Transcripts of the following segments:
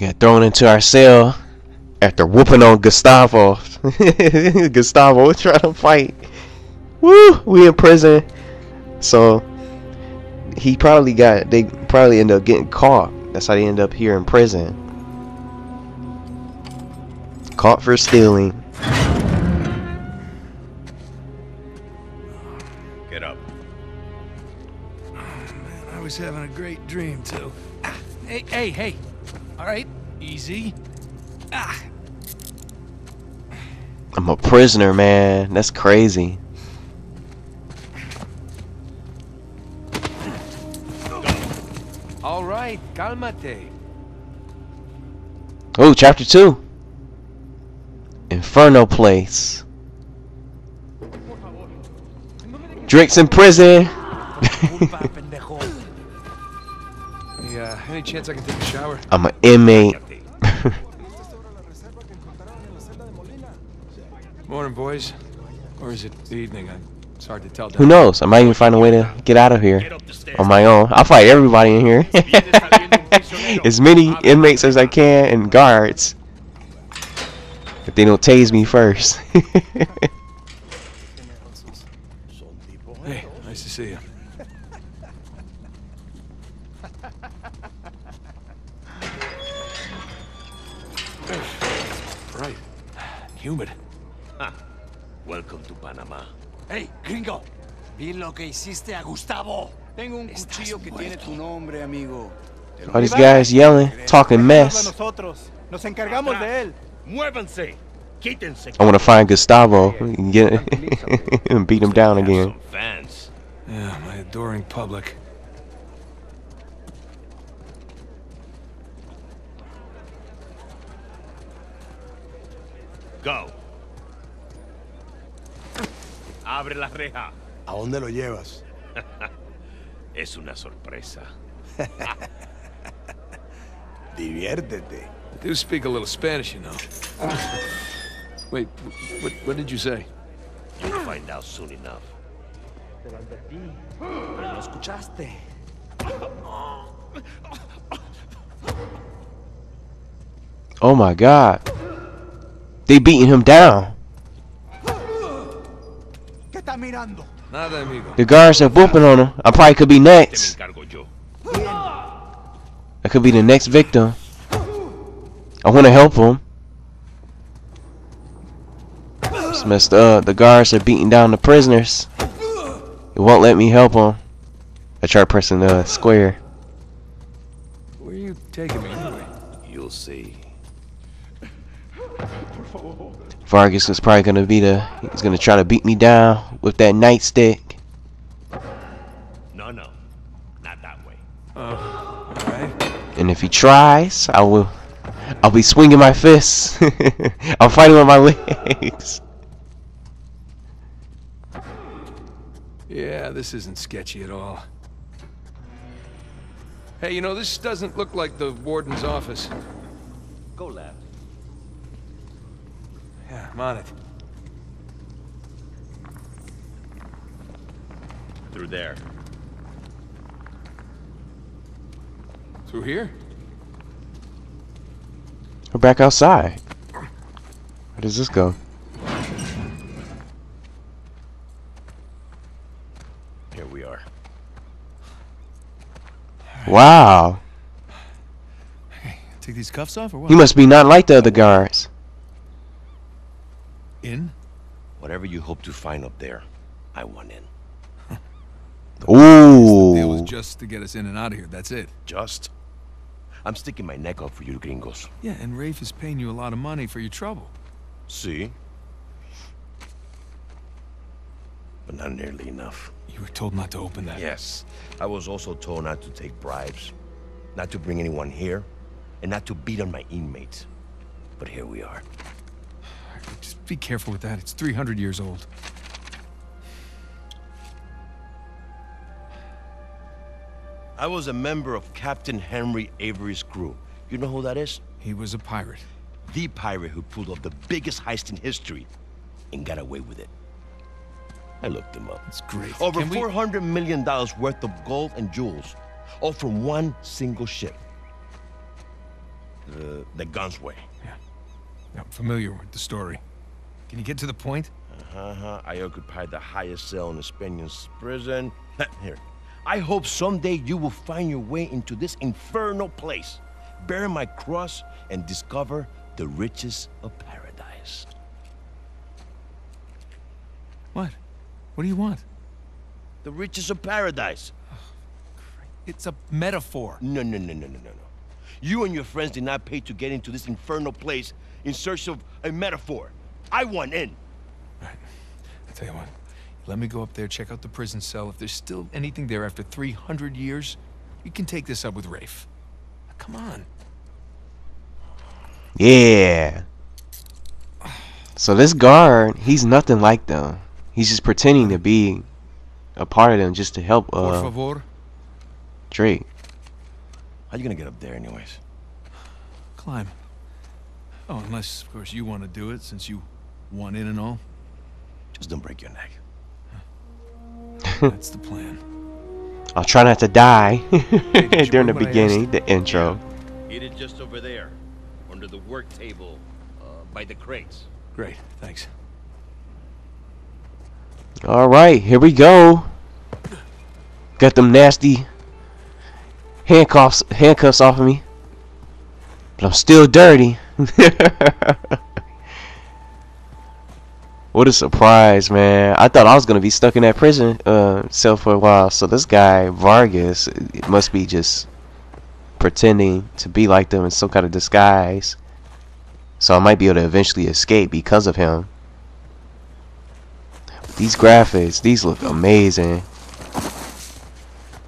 got thrown into our cell after whooping on Gustavo. Gustavo trying to fight. Woo! We in prison. So he probably got they probably end up getting caught. That's how they end up here in prison. Caught for stealing. Get up. Man, I was having a great dream, too. Ah, hey, hey, hey. All right, easy. Ah, I'm a prisoner, man. That's crazy. all right, cálmate. Oh, chapter two. Infernal place. Drake's in prison. Uh, any chance I can take a shower? I'm an inmate. Morning, boys. Or is it evening? I, it's hard to tell. Who knows? I might even find a way to get out of here Get up the stairs. on my own. I'll fight everybody in here. as many inmates as I can and guards. If they don't tase me first. Hey, nice to see you. right. Humid. Welcome to Panama. Hey, gringo. Vi lo que hiciste a Gustavo. Tengo un cuchillo que tiene tu nombre, amigo. All these guys yelling, talking mess. Nos encargamos de él. Muévanse. Quítense. I want to find Gustavo and get and beat him down again. fans. Yeah, my adoring public. Go. Abre la reja. ¿A dónde lo llevas? Es una sorpresa. Diviértete. I do speak a little Spanish, you know. Ah. Wait, what, what did you say? You'll find out soon enough. ¿Lo escuchaste? Oh my god. They beating him down. The guards are whooping on him. I probably could be next. I could be the next victim. I want to help him. It's messed up. The guards are beating down the prisoners. It won't let me help him. I try pressing the square. Where are you taking me anyway? You'll see. Vargas is probably gonna be the. He's gonna try to beat me down with that nightstick. No, no. Not that way. Oh, all right. And if he tries, I will. I'll be swinging my fists. I'll fight him with my legs. Yeah, this isn't sketchy at all. Hey, you know, this doesn't look like the warden's office. Go left. Yeah, I'm on it. Through there. Through here? We're back outside. Where does this go? Here we are. Wow. Take these cuffs off or what? You must be not like the other guards. In? Whatever you hope to find up there, I want in. The deal was just to get us in and out of here. That's it. Just. I'm sticking my neck out for you gringos. Yeah, and Rafe is paying you a lot of money for your trouble. See? But not nearly enough. You were told not to open that. Yes. I was also told not to take bribes, not to bring anyone here, and not to beat on my inmates. But here we are. Just be careful with that. It's 300 years old. I was a member of Captain Henry Avery's crew. You know who that is? He was a pirate. The pirate who pulled off the biggest heist in history and got away with it. I looked him up. It's great. Over Can we- $400 million worth of gold and jewels, all from one single ship. The, the guns way. I'm familiar with the story. Can you get to the point? Uh-huh. I occupied the highest cell in the Spaniards prison. Here. I hope someday you will find your way into this infernal place, bear my cross, and discover the riches of paradise. What? What do you want? The riches of paradise. Oh, It's a metaphor. No, no, no, no, no, no, no. You and your friends did not pay to get into this infernal place in search of a metaphor. I want in. I'll tell you what, let me go up there, check out the prison cell. If there's still anything there after 300 years, you can take this up with Rafe. Come on. Yeah. So this guard, he's nothing like them. He's just pretending to be a part of them just to help Por uh, favor. Drake. How you gonna get up there anyways? Climb. Oh, unless, of course, you want to do it, since you want in and all. Just don't break your neck. That's the plan. I'll try not to die during the bring what I beginning, the intro. Eat it just over there, under the work table, uh, by the crates. Great, thanks. All right, here we go. Got them nasty handcuffs handcuffs off of me. But I'm still dirty. what a surprise, man. I thought I was going to be stuck in that prison uh, cell for a while. So this guy, Vargas, must be just pretending to be like them in some kind of disguise. So I might be able to eventually escape because of him. These graphics, these look amazing.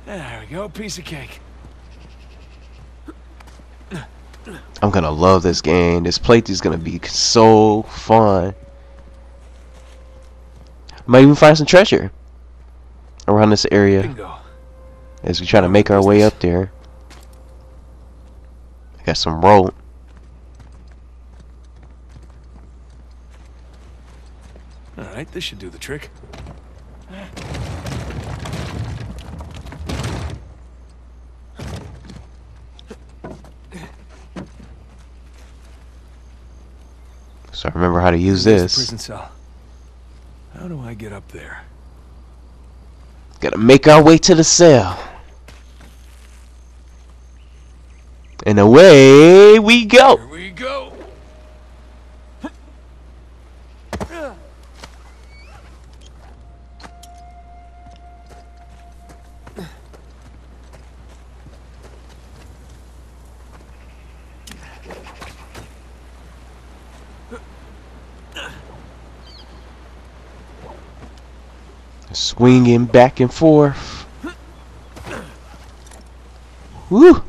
There we go, piece of cake. I'm gonna love this game. This playthrough is gonna be so fun. Might even find some treasure around this area Bingo. as we try to make our way up there. I got some rope. All right, this should do the trick. So I remember how to use this. prison cell. How do I get up there? Gotta make our way to the cell. And away we go. Swinging back and forth. Woo!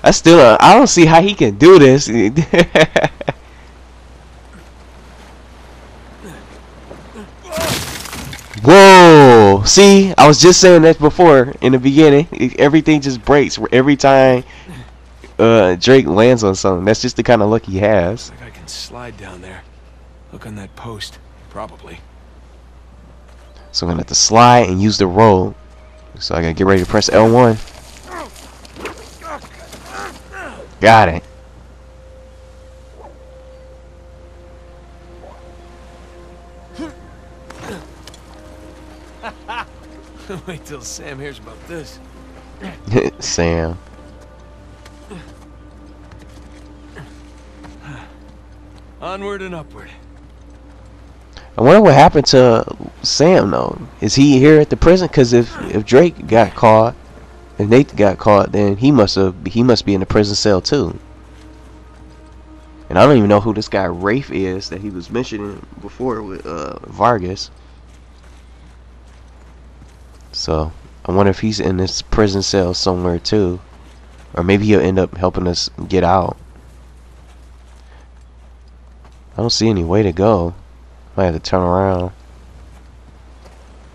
I still, uh, I don't see how he can do this. Whoa! See, I was just saying that before in the beginning. Everything just breaks every time uh, Drake lands on something. That's just the kind of luck he has. Like I can slide down there. Look on that post. Probably. So I'm gonna have to slide and use the roll. So I gotta get ready to press L1. Got it. Wait till Sam hears about this. Sam. Onward and upward. I wonder what happened to Sam though. Is he here at the prison? Cause if if Drake got caught, if Nate got caught, then he must have he must be in the prison cell too. And I don't even know who this guy Rafe is that he was mentioning before with uh, Vargas. So I wonder if he's in this prison cell somewhere too, or maybe he'll end up helping us get out. I don't see any way to go. Might have to turn around.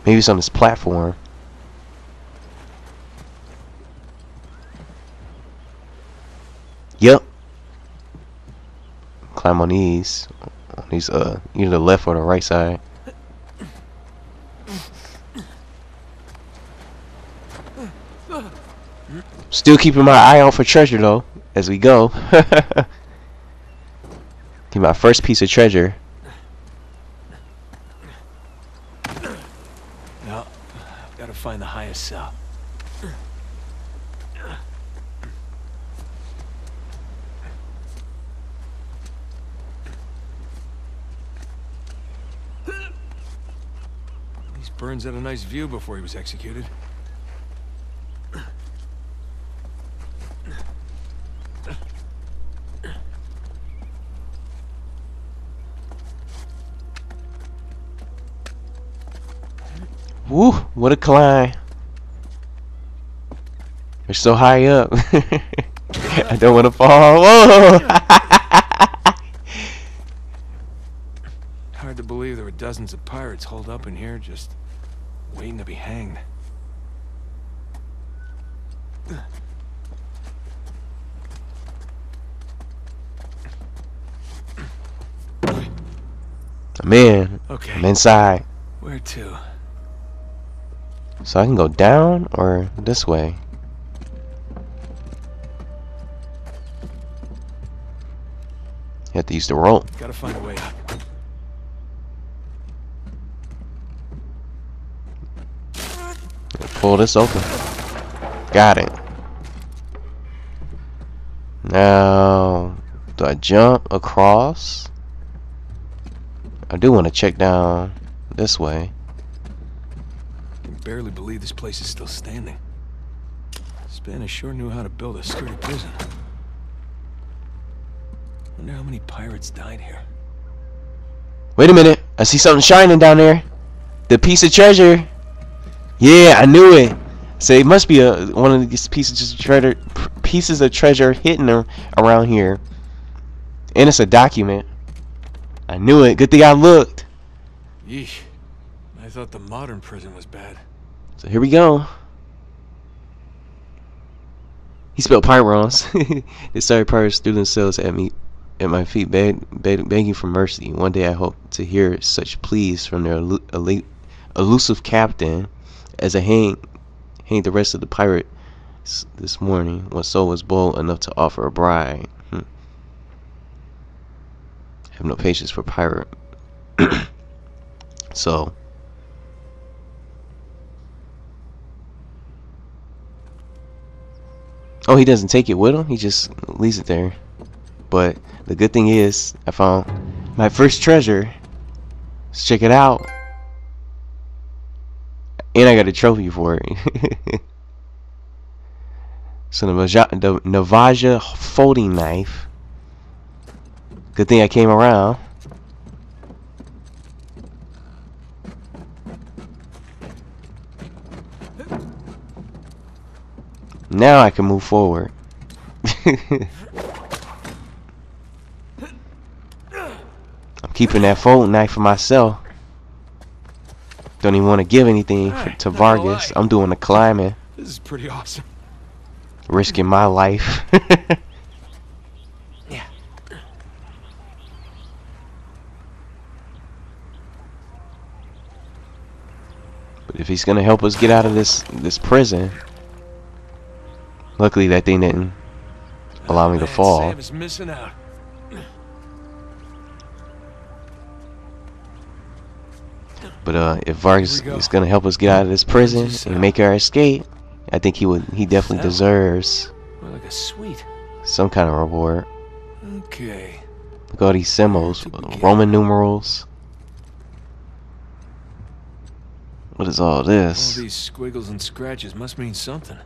Maybe it's on this platform. Yep. Climb on these. On these, uh, either the left or the right side. Still Still keeping my eye out for treasure though, as we go. Get my first piece of treasure. No, gotta find the highest cell. These Burns had a nice view before he was executed. Woo! What a climb! We're so high up. I don't want to fall. Whoa! Hard to believe there were dozens of pirates holed up in here, just waiting to be hanged. Man, Okay, I'm inside. where to? So I can go down or this way. You have to use the rope. Gotta find a way up. Pull this open. Got it. Now, do I jump across? I do want to check down this way. Can barely believe this place is still standing. Spanish sure knew how to build a sturdy prison. Wonder how many pirates died here. Wait a minute. I see something shining down there. The piece of treasure. Yeah, I knew it. So it must be a one of these pieces of treasure pieces of treasure hidden around here. And it's a document. I knew it. Good thing I looked. Yeesh. I thought the modern prison was bad. So here we go. He spelled pyrons. they started pirates threw themselves at me, at my feet, beg, beg, begging for mercy. One day I hope to hear such pleas from their elu- elu- elusive captain, as I hang, hang the rest of the pirates this morning. One soul was bold enough to offer a bride. Hmm. have no patience for pirate. so. Oh, he doesn't take it with him. He just leaves it there. But the good thing is, I found my first treasure. Let's check it out. And I got a trophy for it. so the Navaja, the Navaja folding knife. Good thing I came around. Now I can move forward. I'm keeping that folding knife for myself. Don't even want to give anything for, to Alright, not gonna Vargas. I'm doing the climbing, This is pretty awesome. risking my life. Yeah. but if he's gonna help us get out of this this prison, luckily that thing didn't allow me to fall. Sam is missing out. But uh, if Vargas is gonna help us get out of this prison and make our escape, I think he would. He definitely deserves like a suite. some kind of reward. Okay. Look at all these symbols, Where did we get- Roman numerals. What is all this? All these squiggles and scratches must mean something.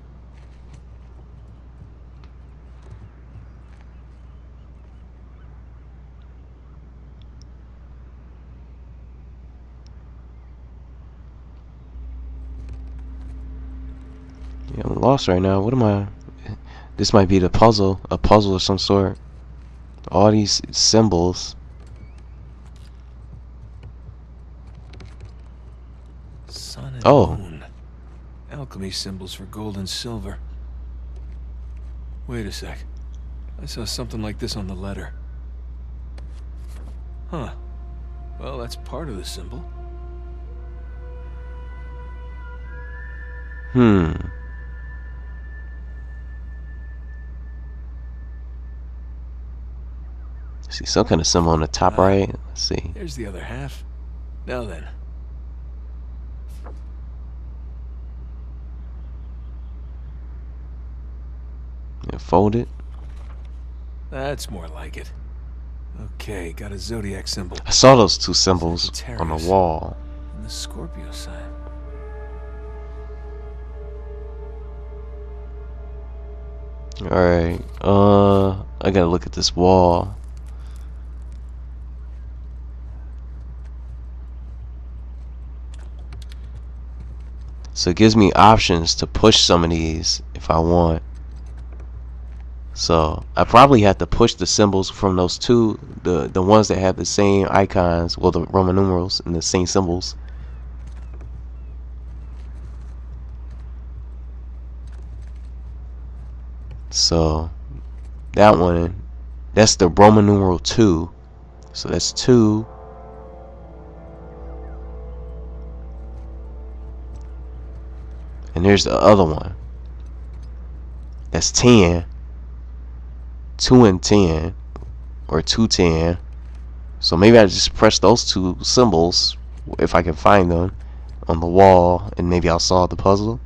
Yeah, I'm lost right now. What am I? This might be the puzzle, a puzzle of some sort. All these symbols. Sun and Oh. moon. Alchemy symbols for gold and silver. Wait a sec. I saw something like this on the letter. Huh. Well, that's part of the symbol. Hmm. See some kind of symbol on the top Ah. right. Let's see. There's the other half. Now then. Yeah, fold it. That's more like it. Okay, got a zodiac symbol. I saw those two symbols on the wall. And the Scorpio sign. Alright. Uh I gotta look at this wall. So it gives me options to push some of these if I want. So I probably have to push the symbols from those two, the the ones that have the same icons, well the Roman numerals and the same symbols. So that one, that's the Roman numeral two. So that's two. And there's the other one. That's 10. 2 and 10. Or 210. So maybe I just press those two symbols, if I can find them, on the wall, and maybe I'll solve the puzzle.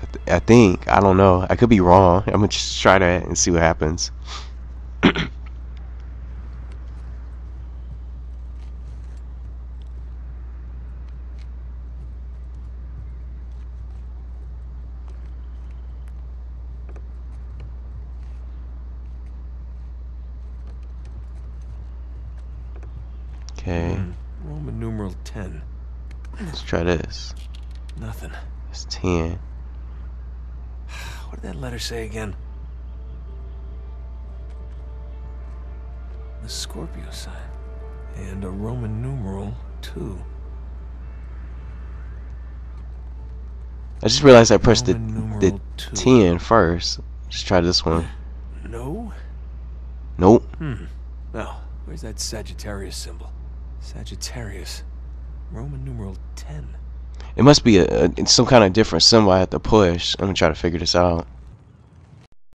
I, th- I think. I don't know. I could be wrong. I'm gonna just try that and see what happens. Okay, Roman numeral 10. let's try this. Nothing. It's 10. What did that letter say again? The Scorpio sign. And a Roman numeral 2. I just realized I pressed the, Roman the 2. 10 first. Let's try this one. No? Nope. Hmm. Well, where's that Sagittarius symbol? Sagittarius. Roman numeral 10. It must be a, a some kind of different symbol I have to push. I'm gonna try to figure this out.